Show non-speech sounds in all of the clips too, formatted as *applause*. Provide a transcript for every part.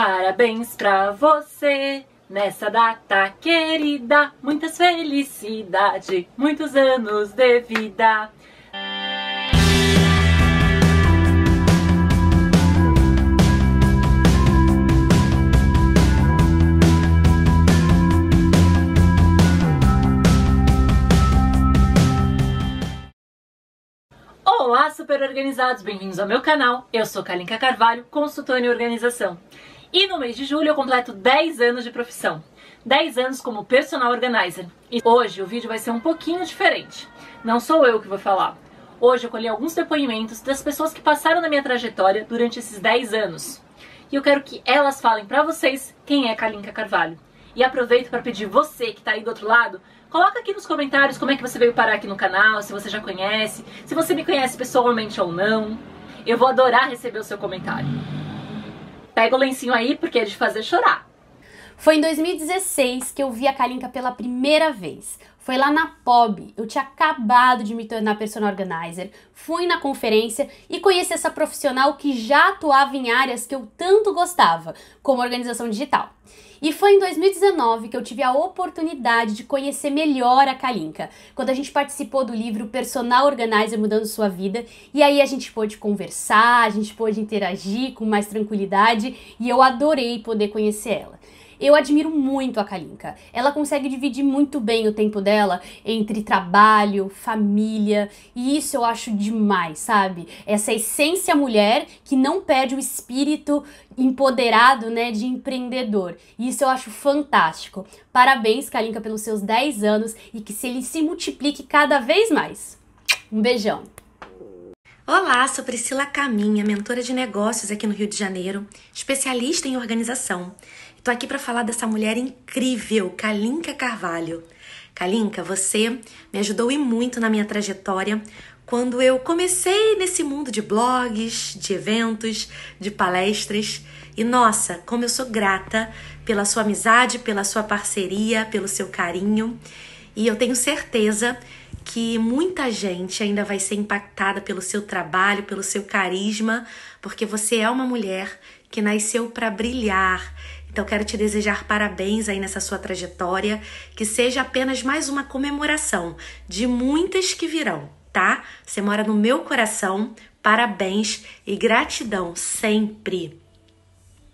Parabéns pra você nessa data querida. Muitas felicidades, muitos anos de vida. Olá, super organizados! Bem-vindos ao meu canal. Eu sou Kalinka Carvalho, consultora em organização. E no mês de julho eu completo 10 anos de profissão. 10 anos como personal organizer. E hoje o vídeo vai ser um pouquinho diferente. Não sou eu que vou falar. Hoje eu colhi alguns depoimentos das pessoas que passaram na minha trajetória durante esses 10 anos. E eu quero que elas falem para vocês quem é Kalinka Carvalho. E aproveito para pedir você que está aí do outro lado Coloca aqui nos comentários como é que você veio parar aqui no canal, se você já conhece, se você me conhece pessoalmente ou não. Eu vou adorar receber o seu comentário. Pega o lencinho aí porque é de fazer chorar. Foi em 2016 que eu vi a Kalinka pela primeira vez. Foi lá na POB. Eu tinha acabado de me tornar personal organizer, fui na conferência e conheci essa profissional que já atuava em áreas que eu tanto gostava, como organização digital. E foi em 2019 que eu tive a oportunidade de conhecer melhor a Kalinka, quando a gente participou do livro Personal Organizer Mudando Sua Vida, e aí a gente pôde conversar, a gente pôde interagir com mais tranquilidade, e eu adorei poder conhecer ela. Eu admiro muito a Kalinka. Ela consegue dividir muito bem o tempo dela entre trabalho, família, e isso eu acho demais, sabe? Essa essência mulher que não perde o espírito empoderado, né, de empreendedor. Isso eu acho fantástico. Parabéns, Kalinka, pelos seus 10 anos e que se ele se multiplique cada vez mais. Um beijão. Olá, sou Priscila Caminha, mentora de negócios aqui no Rio de Janeiro, especialista em organização. Estou aqui para falar dessa mulher incrível, Kalinka Carvalho. Kalinka, você me ajudou e muito na minha trajetória quando eu comecei nesse mundo de blogs, de eventos, de palestras. E nossa, como eu sou grata pela sua amizade, pela sua parceria, pelo seu carinho. E eu tenho certeza que muita gente ainda vai ser impactada pelo seu trabalho, pelo seu carisma, porque você é uma mulher que nasceu para brilhar. Então quero te desejar parabéns aí nessa sua trajetória, que seja apenas mais uma comemoração de muitas que virão, tá? Você mora no meu coração. Parabéns e gratidão sempre.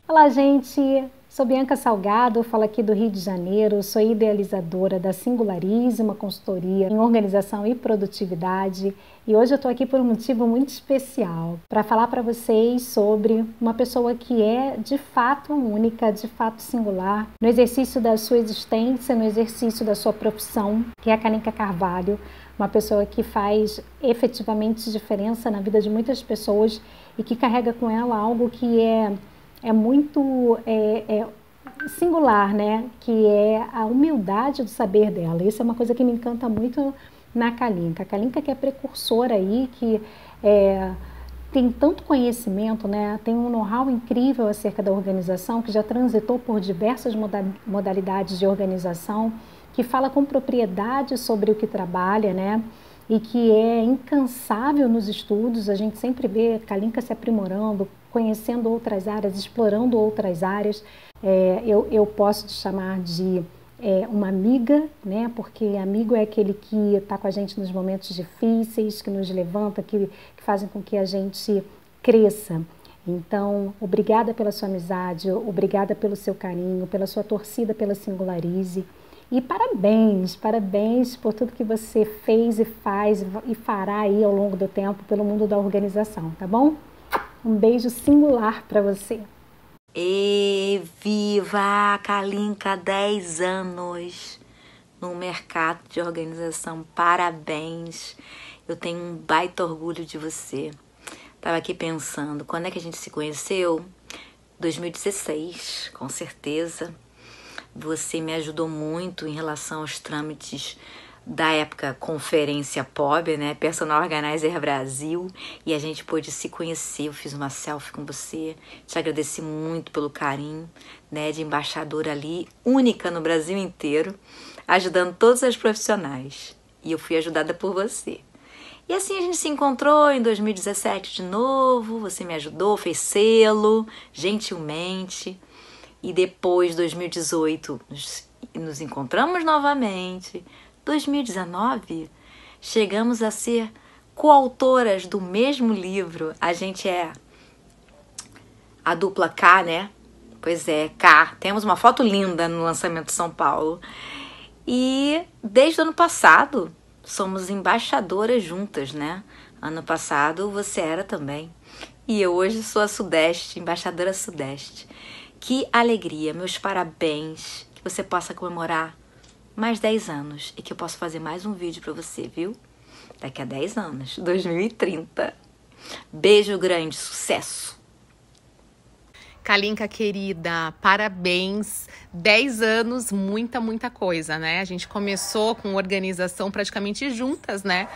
Olá, gente. Sou Bianca Salgado, falo aqui do Rio de Janeiro, sou idealizadora da Singularize, uma consultoria em organização e produtividade. E hoje eu estou aqui por um motivo muito especial, para falar para vocês sobre uma pessoa que é de fato única, de fato singular, no exercício da sua existência, no exercício da sua profissão, que é a Kalinka Carvalho, uma pessoa que faz efetivamente diferença na vida de muitas pessoas e que carrega com ela algo que é é muito é, é singular, né? Que é a humildade do saber dela. Isso é uma coisa que me encanta muito na Kalinka. A Kalinka que é precursora aí, que é, tem tanto conhecimento, né? Tem um know-how incrível acerca da organização, que já transitou por diversas modalidades de organização, que fala com propriedade sobre o que trabalha, né? E que é incansável nos estudos. A gente sempre vê Kalinka se aprimorando, conhecendo outras áreas, explorando outras áreas. É, eu, eu posso te chamar de é, uma amiga, né? Porque amigo é aquele que está com a gente nos momentos difíceis, que nos levanta, que, que fazem com que a gente cresça. Então, obrigada pela sua amizade, obrigada pelo seu carinho, pela sua torcida pela Singularize. E parabéns, parabéns por tudo que você fez e faz e fará aí ao longo do tempo pelo mundo da organização, tá bom? Um beijo singular para você. E viva Kalinka 10 anos no mercado de organização. Parabéns. Eu tenho um baita orgulho de você. Tava aqui pensando, quando é que a gente se conheceu? 2016, com certeza. Você me ajudou muito em relação aos trâmites da época conferência POB, né? Personal Organizer Brasil, e a gente pôde se conhecer. Eu fiz uma selfie com você. Te agradeci muito pelo carinho, né, de embaixadora ali, única no Brasil inteiro, ajudando todos os profissionais. E eu fui ajudada por você. E assim a gente se encontrou em 2017 de novo. Você me ajudou, fez selo, gentilmente. E depois, 2018, nos, nos encontramos novamente. 2019, chegamos a ser coautoras do mesmo livro. A gente é a dupla K, né? Pois é, K. Temos uma foto linda no lançamento de São Paulo. E desde o ano passado somos embaixadoras juntas, né? Ano passado você era também. E eu hoje sou a Sudeste, embaixadora Sudeste. Que alegria, meus parabéns, que você possa comemorar mais 10 anos e que eu possa fazer mais um vídeo para você, viu? Daqui a 10 anos, *laughs* 2030. Beijo grande, sucesso! Kalinka querida, parabéns. 10 anos, muita, muita coisa, né? A gente começou com organização praticamente juntas, né?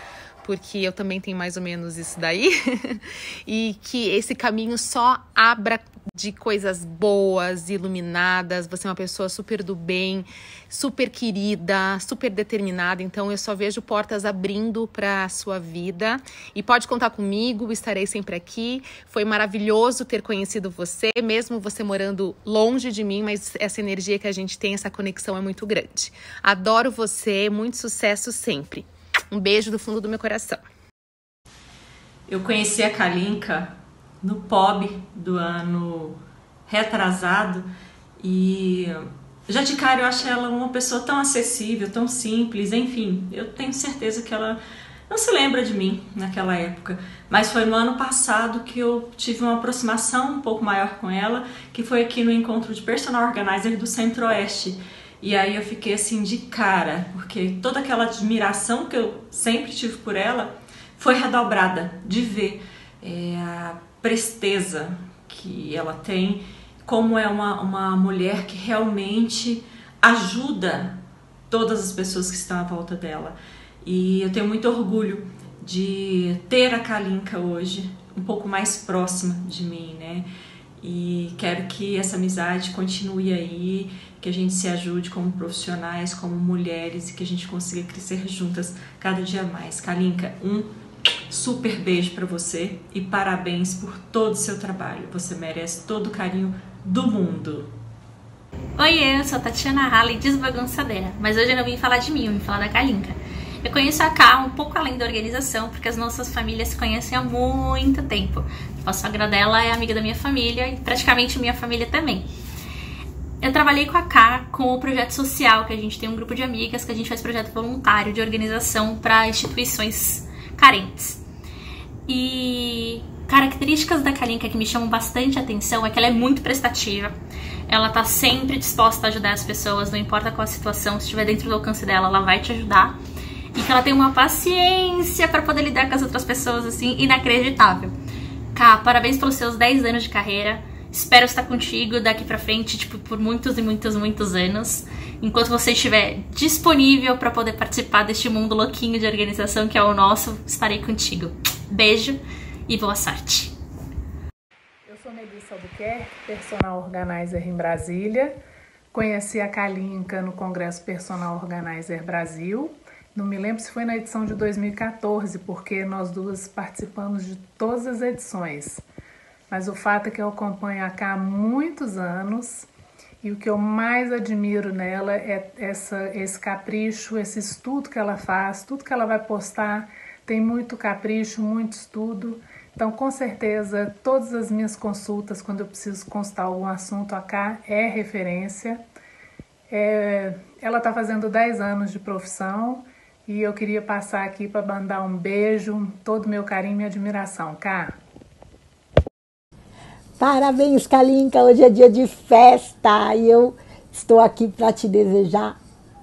Porque eu também tenho mais ou menos isso daí. *laughs* e que esse caminho só abra de coisas boas, iluminadas. Você é uma pessoa super do bem, super querida, super determinada. Então eu só vejo portas abrindo para a sua vida. E pode contar comigo, estarei sempre aqui. Foi maravilhoso ter conhecido você, mesmo você morando longe de mim, mas essa energia que a gente tem, essa conexão é muito grande. Adoro você, muito sucesso sempre. Um beijo do fundo do meu coração. Eu conheci a Kalinka no POB do ano retrasado e já de cara eu acho ela uma pessoa tão acessível, tão simples, enfim, eu tenho certeza que ela não se lembra de mim naquela época, mas foi no ano passado que eu tive uma aproximação um pouco maior com ela, que foi aqui no encontro de personal organizer do Centro-Oeste. E aí eu fiquei assim de cara, porque toda aquela admiração que eu sempre tive por ela foi redobrada de ver é, a presteza que ela tem, como é uma, uma mulher que realmente ajuda todas as pessoas que estão à volta dela. E eu tenho muito orgulho de ter a Kalinka hoje um pouco mais próxima de mim, né? E quero que essa amizade continue aí, que a gente se ajude como profissionais, como mulheres e que a gente consiga crescer juntas cada dia mais. Kalinka, um super beijo para você e parabéns por todo o seu trabalho. Você merece todo o carinho do mundo. Oi, eu sou a Tatiana Halley, desbagunçadeira, mas hoje eu não vim falar de mim, eu vim falar da Kalinka. Eu conheço a Ká um pouco além da organização, porque as nossas famílias se conhecem há muito tempo. A sogra dela é amiga da minha família e praticamente minha família também. Eu trabalhei com a Ká com o projeto social, que a gente tem um grupo de amigas que a gente faz projeto voluntário de organização para instituições carentes. E características da Kalinka que me chamam bastante atenção é que ela é muito prestativa. Ela tá sempre disposta a ajudar as pessoas, não importa qual a situação, se estiver dentro do alcance dela, ela vai te ajudar. E que ela tem uma paciência para poder lidar com as outras pessoas assim inacreditável. Cá, parabéns pelos seus 10 anos de carreira. Espero estar contigo daqui pra frente, tipo, por muitos e muitos, muitos anos. Enquanto você estiver disponível para poder participar deste mundo louquinho de organização que é o nosso, estarei contigo. Beijo e boa sorte. Eu sou Melissa Albuquerque, personal organizer em Brasília. Conheci a Kalinka no Congresso Personal Organizer Brasil. Não me lembro se foi na edição de 2014, porque nós duas participamos de todas as edições. Mas o fato é que eu acompanho a K há muitos anos e o que eu mais admiro nela é essa, esse capricho, esse estudo que ela faz, tudo que ela vai postar tem muito capricho, muito estudo. Então, com certeza, todas as minhas consultas, quando eu preciso constar algum assunto, a K é referência. É, ela está fazendo 10 anos de profissão e eu queria passar aqui para mandar um beijo, todo meu carinho e admiração. Cá. Parabéns, Kalinka. Hoje é dia de festa e eu estou aqui para te desejar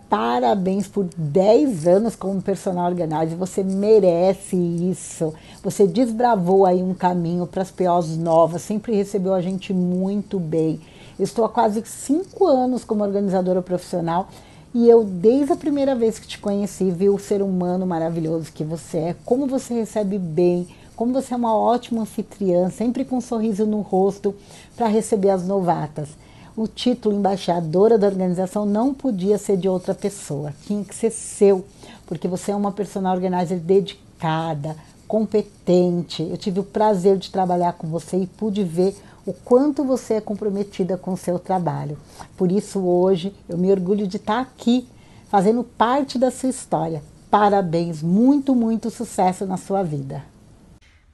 parabéns por 10 anos como personal organizer. Você merece isso. Você desbravou aí um caminho para as POs novas, sempre recebeu a gente muito bem. Estou há quase 5 anos como organizadora profissional e eu, desde a primeira vez que te conheci, vi o ser humano maravilhoso que você é, como você recebe bem como você é uma ótima anfitriã, sempre com um sorriso no rosto para receber as novatas. O título embaixadora da organização não podia ser de outra pessoa, tinha que ser seu, porque você é uma personal organizer dedicada competente. Eu tive o prazer de trabalhar com você e pude ver o quanto você é comprometida com o seu trabalho. Por isso, hoje, eu me orgulho de estar aqui, fazendo parte da sua história. Parabéns, muito, muito sucesso na sua vida.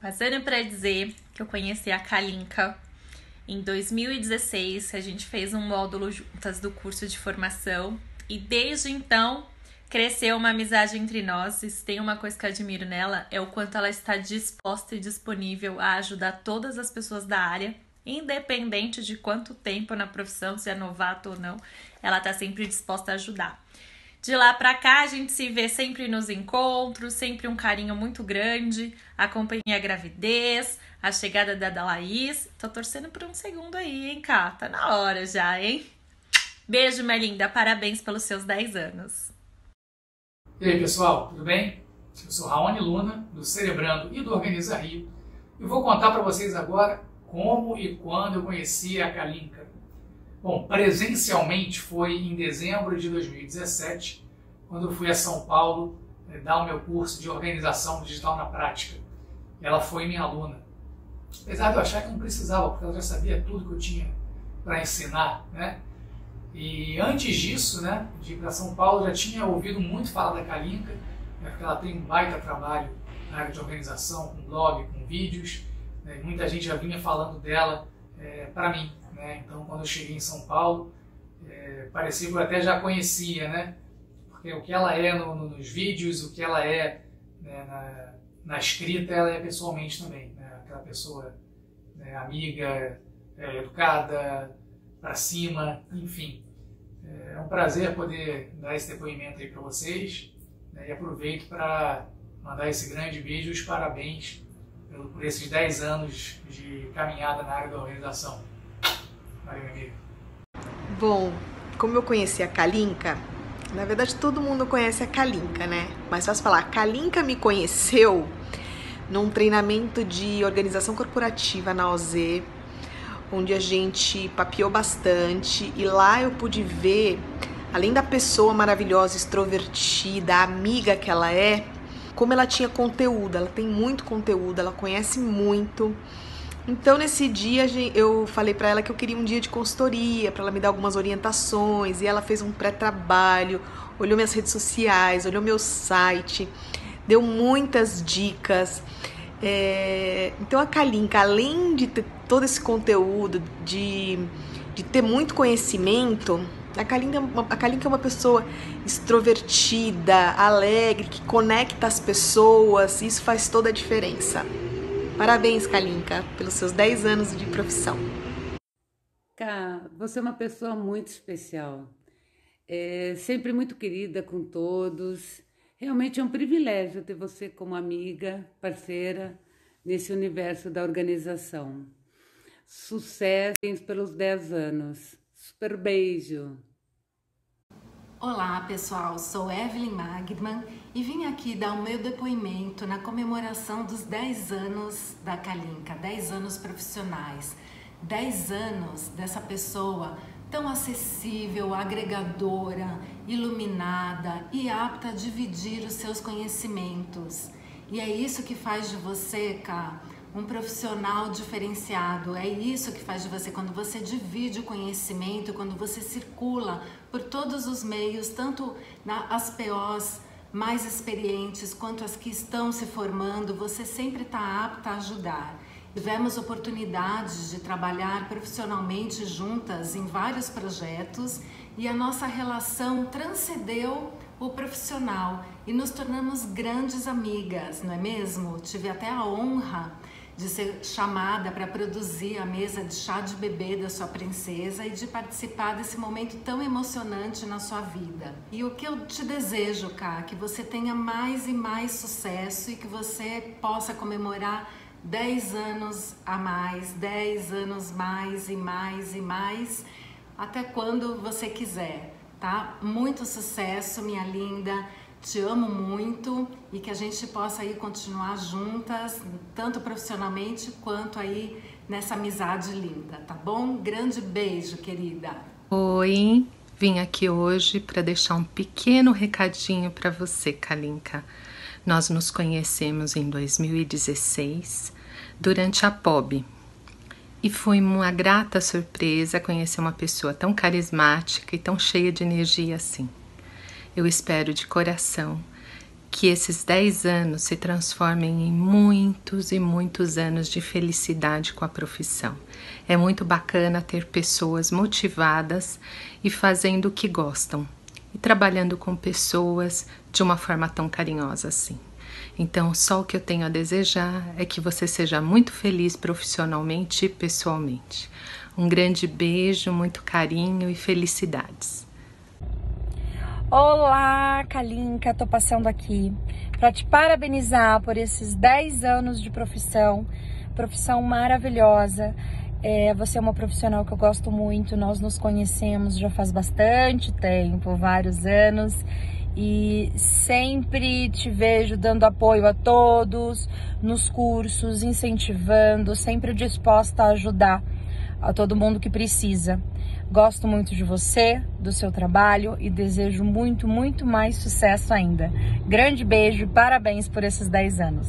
Passando para dizer que eu conheci a Kalinka em 2016, a gente fez um módulo juntas do curso de formação e desde então cresceu uma amizade entre nós. E se tem uma coisa que eu admiro nela é o quanto ela está disposta e disponível a ajudar todas as pessoas da área, independente de quanto tempo na profissão, se é novato ou não, ela está sempre disposta a ajudar. De lá para cá, a gente se vê sempre nos encontros, sempre um carinho muito grande. Acompanhei a gravidez, a chegada da Laís. Tô torcendo por um segundo aí, hein, Cá? Tá na hora já, hein? Beijo, minha linda. Parabéns pelos seus 10 anos. E aí, pessoal, tudo bem? Eu sou Raoni Luna, do Cerebrando e do Organiza Rio. E vou contar para vocês agora como e quando eu conheci a Kalinka. Bom, presencialmente foi em dezembro de 2017, quando eu fui a São Paulo eh, dar o meu curso de organização digital na prática. Ela foi minha aluna. Apesar de eu achar que não precisava, porque ela já sabia tudo que eu tinha para ensinar, né? E antes disso, né, de ir para São Paulo, já tinha ouvido muito falar da Kalinka, né, porque ela tem um baita trabalho na área de organização, com blog, com vídeos. Né, muita gente já vinha falando dela é, para mim. Né? Então, quando eu cheguei em São Paulo, é, parecia que eu até já conhecia, né? Porque o que ela é no, no, nos vídeos, o que ela é né, na, na, escrita, ela é pessoalmente também. Né? Aquela pessoa né, amiga, é, educada, para cima, enfim. É um prazer poder dar esse depoimento aí para vocês né? e aproveito para mandar esse grande beijo e os parabéns por esses 10 anos de caminhada na área da organização. Bom, como eu conheci a Kalinka, na verdade todo mundo conhece a Kalinka, né? Mas fácil falar, a Kalinka me conheceu num treinamento de organização corporativa na OZ, onde a gente papiou bastante e lá eu pude ver, além da pessoa maravilhosa, extrovertida, amiga que ela é, como ela tinha conteúdo, ela tem muito conteúdo, ela conhece muito. Então nesse dia eu falei para ela que eu queria um dia de consultoria, para ela me dar algumas orientações, e ela fez um pré-trabalho, olhou minhas redes sociais, olhou meu site, deu muitas dicas. É... Então a Kalinka, além de ter todo esse conteúdo, de, de ter muito conhecimento, a Kalinka, a Kalinka é uma pessoa extrovertida, alegre, que conecta as pessoas, isso faz toda a diferença. Parabéns, Kalinka, pelos seus 10 anos de profissão. Ká, você é uma pessoa muito especial. É sempre muito querida com todos. Realmente é um privilégio ter você como amiga, parceira nesse universo da organização. Sucesso pelos 10 anos. Super beijo. Olá pessoal, sou Evelyn Magman e vim aqui dar o meu depoimento na comemoração dos 10 anos da Kalinka, 10 anos profissionais, 10 anos dessa pessoa tão acessível, agregadora, iluminada e apta a dividir os seus conhecimentos. E é isso que faz de você, Cá, um profissional diferenciado. É isso que faz de você quando você divide o conhecimento, quando você circula por todos os meios, tanto as POs mais experientes quanto as que estão se formando, você sempre está apta a ajudar. Tivemos oportunidades de trabalhar profissionalmente juntas em vários projetos e a nossa relação transcendeu o profissional e nos tornamos grandes amigas, não é mesmo? Tive até a honra de ser chamada para produzir a mesa de chá de bebê da sua princesa e de participar desse momento tão emocionante na sua vida. E o que eu te desejo, Cá, que você tenha mais e mais sucesso e que você possa comemorar 10 anos a mais, 10 anos mais e mais e mais, até quando você quiser, tá? Muito sucesso, minha linda te amo muito e que a gente possa aí continuar juntas, tanto profissionalmente quanto aí nessa amizade linda, tá bom? Grande beijo, querida. Oi, vim aqui hoje para deixar um pequeno recadinho para você, Kalinka. Nós nos conhecemos em 2016 durante a POB e foi uma grata surpresa conhecer uma pessoa tão carismática e tão cheia de energia assim. Eu espero de coração que esses 10 anos se transformem em muitos e muitos anos de felicidade com a profissão. É muito bacana ter pessoas motivadas e fazendo o que gostam e trabalhando com pessoas de uma forma tão carinhosa assim. Então, só o que eu tenho a desejar é que você seja muito feliz profissionalmente e pessoalmente. Um grande beijo, muito carinho e felicidades. Olá, Kalinka, tô passando aqui para te parabenizar por esses 10 anos de profissão, profissão maravilhosa. É, você é uma profissional que eu gosto muito, nós nos conhecemos já faz bastante tempo, vários anos, e sempre te vejo dando apoio a todos nos cursos, incentivando, sempre disposta a ajudar a todo mundo que precisa. Gosto muito de você, do seu trabalho e desejo muito, muito mais sucesso ainda. Grande beijo e parabéns por esses 10 anos.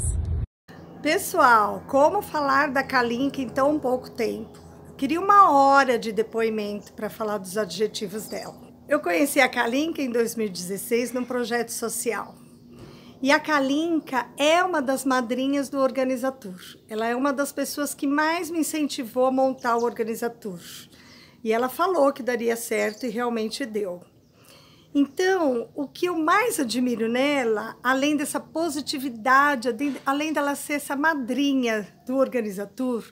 Pessoal, como falar da Kalinka em tão pouco tempo? queria uma hora de depoimento para falar dos adjetivos dela. Eu conheci a Kalinka em 2016 num projeto social. E a Kalinka é uma das madrinhas do Organizatur. Ela é uma das pessoas que mais me incentivou a montar o Organizatur. E ela falou que daria certo e realmente deu. Então, o que eu mais admiro nela, além dessa positividade, além dela ser essa madrinha do Organizatur,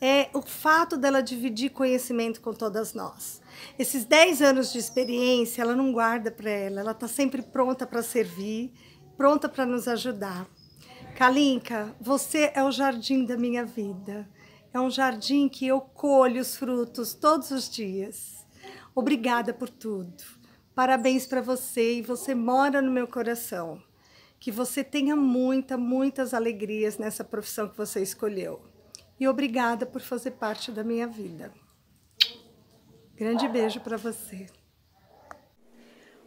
é o fato dela dividir conhecimento com todas nós. Esses 10 anos de experiência, ela não guarda para ela, ela está sempre pronta para servir, pronta para nos ajudar. Kalinka, você é o jardim da minha vida. É um jardim que eu colho os frutos todos os dias. Obrigada por tudo. Parabéns para você e você mora no meu coração. Que você tenha muita, muitas alegrias nessa profissão que você escolheu. E obrigada por fazer parte da minha vida. Grande beijo para você.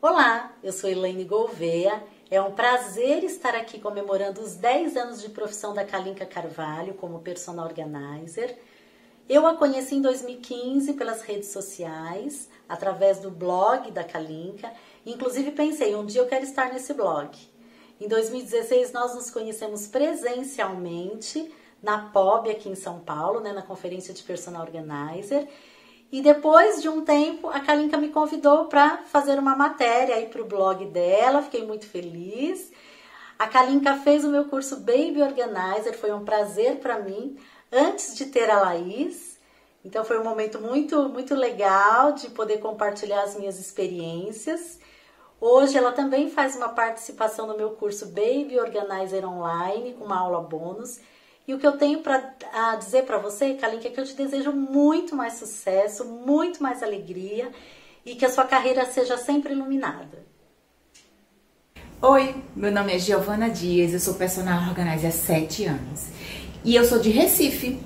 Olá, eu sou Elaine Gouveia é um prazer estar aqui comemorando os 10 anos de profissão da Kalinka Carvalho como personal organizer. Eu a conheci em 2015 pelas redes sociais, através do blog da Kalinka. Inclusive pensei, um dia eu quero estar nesse blog. Em 2016 nós nos conhecemos presencialmente na POB aqui em São Paulo, né, na Conferência de Personal Organizer. E depois de um tempo, a Kalinka me convidou para fazer uma matéria aí para o blog dela, fiquei muito feliz. A Kalinka fez o meu curso Baby Organizer, foi um prazer para mim, antes de ter a Laís. Então foi um momento muito, muito legal de poder compartilhar as minhas experiências. Hoje ela também faz uma participação no meu curso Baby Organizer Online, uma aula bônus. E o que eu tenho para dizer para você, Kalinka, é que eu te desejo muito mais sucesso, muito mais alegria e que a sua carreira seja sempre iluminada. Oi, meu nome é Giovana Dias, eu sou personal organizer há sete anos e eu sou de Recife.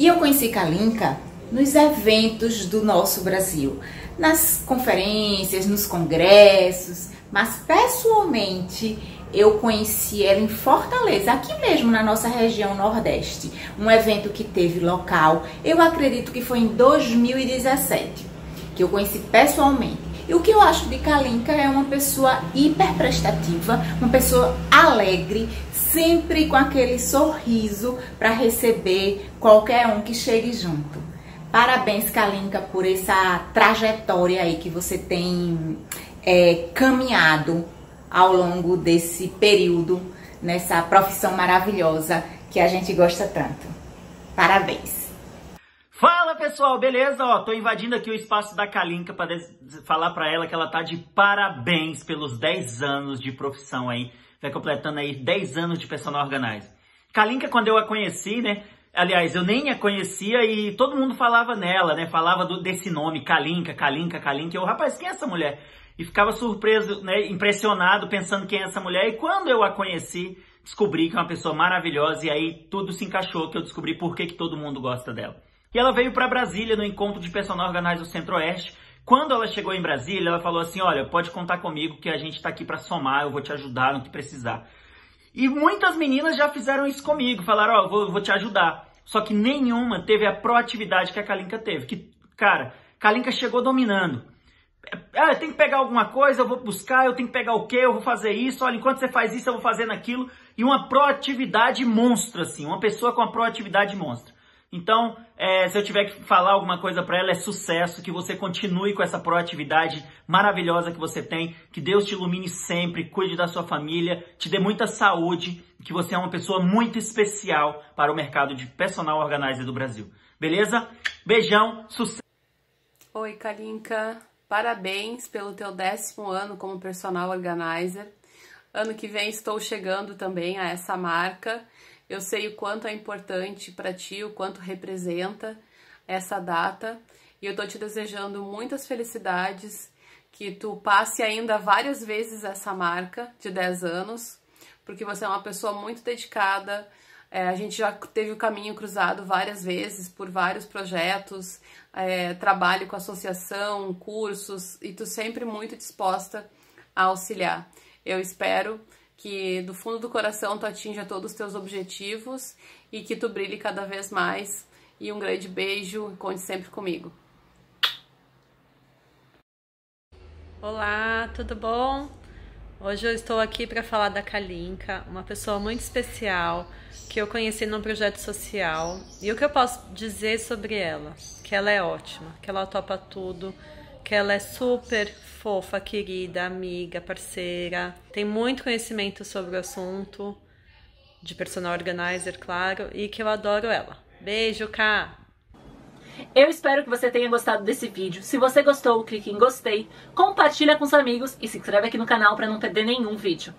E eu conheci Kalinka nos eventos do nosso Brasil, nas conferências, nos congressos, mas pessoalmente eu conheci ela em Fortaleza, aqui mesmo na nossa região Nordeste. Um evento que teve local, eu acredito que foi em 2017, que eu conheci pessoalmente. E o que eu acho de Kalinka é uma pessoa hiper prestativa, uma pessoa alegre, sempre com aquele sorriso para receber qualquer um que chegue junto. Parabéns, Kalinka, por essa trajetória aí que você tem é, caminhado ao longo desse período, nessa profissão maravilhosa que a gente gosta tanto. Parabéns! Fala pessoal, beleza? Ó, tô invadindo aqui o espaço da Kalinka para falar para ela que ela tá de parabéns pelos 10 anos de profissão aí, vai completando aí 10 anos de personal organizer. Kalinka, quando eu a conheci, né? Aliás, eu nem a conhecia e todo mundo falava nela, né? Falava do, desse nome, Kalinka, Kalinka, Kalinka. Eu, rapaz, quem é essa mulher? e ficava surpreso, né, impressionado, pensando quem é essa mulher. E quando eu a conheci, descobri que é uma pessoa maravilhosa e aí tudo se encaixou, que eu descobri por que, que todo mundo gosta dela. E ela veio para Brasília no encontro de personal organizer do Centro-Oeste. Quando ela chegou em Brasília, ela falou assim: "Olha, pode contar comigo que a gente está aqui para somar, eu vou te ajudar no que precisar". E muitas meninas já fizeram isso comigo, falaram, ó, oh, vou, vou te ajudar. Só que nenhuma teve a proatividade que a Kalinka teve. Que, cara, Kalinka chegou dominando. Ah, eu tenho que pegar alguma coisa, eu vou buscar, eu tenho que pegar o quê, eu vou fazer isso, olha, enquanto você faz isso, eu vou fazendo aquilo. E uma proatividade monstra, assim, uma pessoa com uma proatividade monstra. Então, é, se eu tiver que falar alguma coisa para ela, é sucesso, que você continue com essa proatividade maravilhosa que você tem, que Deus te ilumine sempre, cuide da sua família, te dê muita saúde, que você é uma pessoa muito especial para o mercado de personal organizer do Brasil. Beleza? Beijão, sucesso! Oi, Kalinka. Parabéns pelo teu décimo ano como personal organizer. Ano que vem estou chegando também a essa marca. Eu sei o quanto é importante para ti, o quanto representa essa data. E eu estou te desejando muitas felicidades, que tu passe ainda várias vezes essa marca de 10 anos, porque você é uma pessoa muito dedicada. É, a gente já teve o caminho cruzado várias vezes por vários projetos, é, trabalho com associação, cursos, e tu sempre muito disposta a auxiliar. Eu espero que do fundo do coração tu atinja todos os teus objetivos e que tu brilhe cada vez mais. E um grande beijo, conte sempre comigo. Olá, tudo bom? Hoje eu estou aqui para falar da Kalinka, uma pessoa muito especial que eu conheci num projeto social. E o que eu posso dizer sobre ela? Que ela é ótima, que ela topa tudo, que ela é super fofa, querida, amiga, parceira, tem muito conhecimento sobre o assunto, de personal organizer, claro, e que eu adoro ela. Beijo, Cá! Eu espero que você tenha gostado desse vídeo. Se você gostou, clique em gostei, compartilha com os amigos e se inscreve aqui no canal para não perder nenhum vídeo.